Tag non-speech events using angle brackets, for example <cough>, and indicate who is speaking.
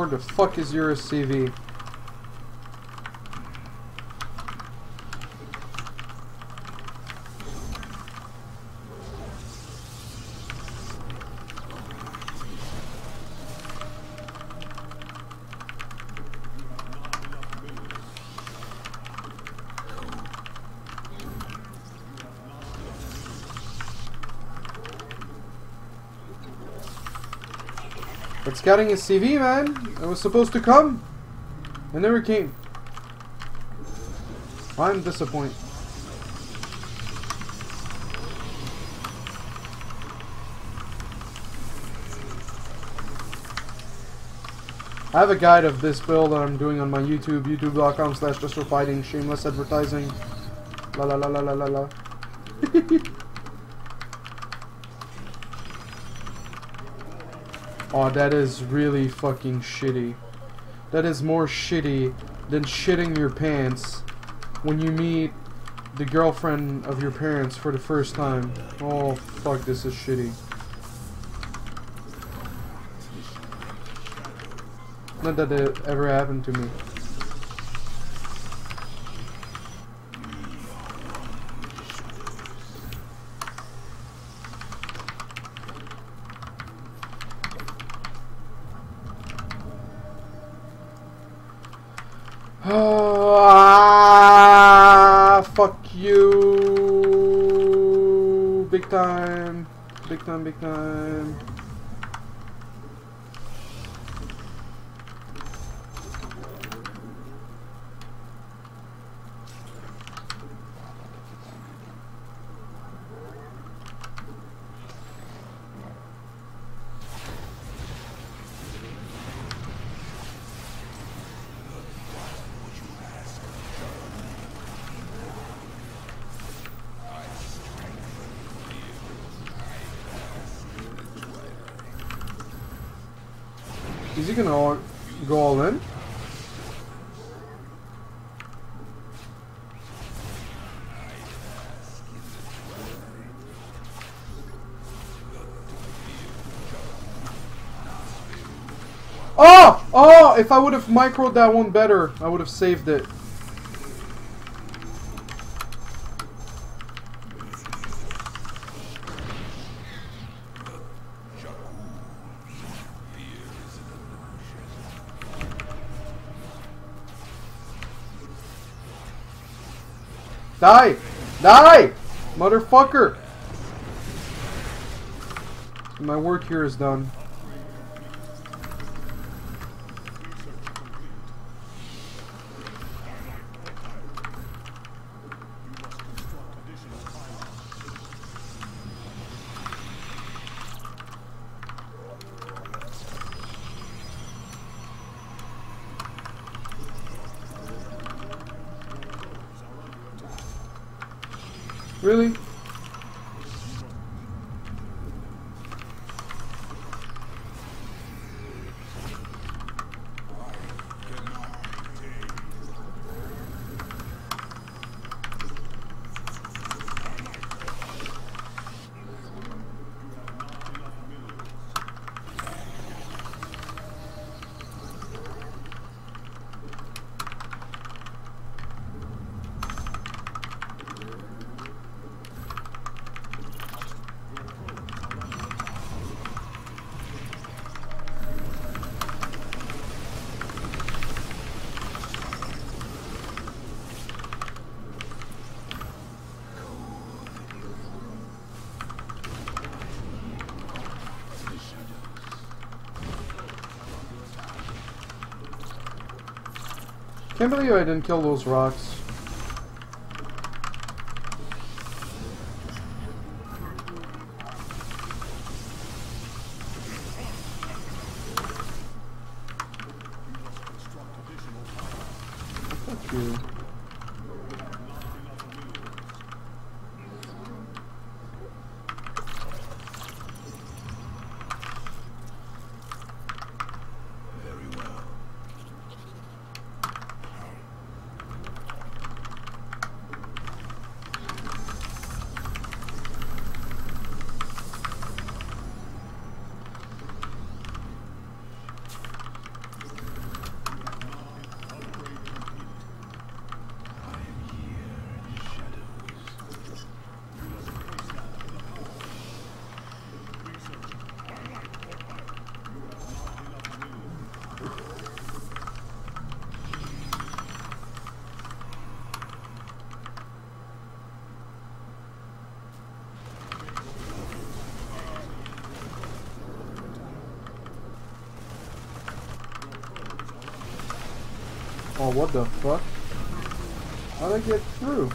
Speaker 1: Where the fuck is your SCV? Scouting his SCV, man. It was supposed to come. It never came. I'm disappointed. I have a guide of this build that I'm doing on my YouTube, youtube.com slash desrowfighting shameless advertising. La la la la la la la. <laughs> Oh, that is really fucking shitty. That is more shitty than shitting your pants when you meet the girlfriend of your parents for the first time. Oh, fuck, this is shitty. Not that it ever happened to me. Ah, fuck you. Big time. Big time, big time. Is can all, go all in? Oh! Oh! If I would have microed that one better, I would have saved it. Die! Die! Motherfucker! My work here is done. Really? Can't believe I didn't kill those rocks. Fuck you. Oh, what the fuck? How'd I get through?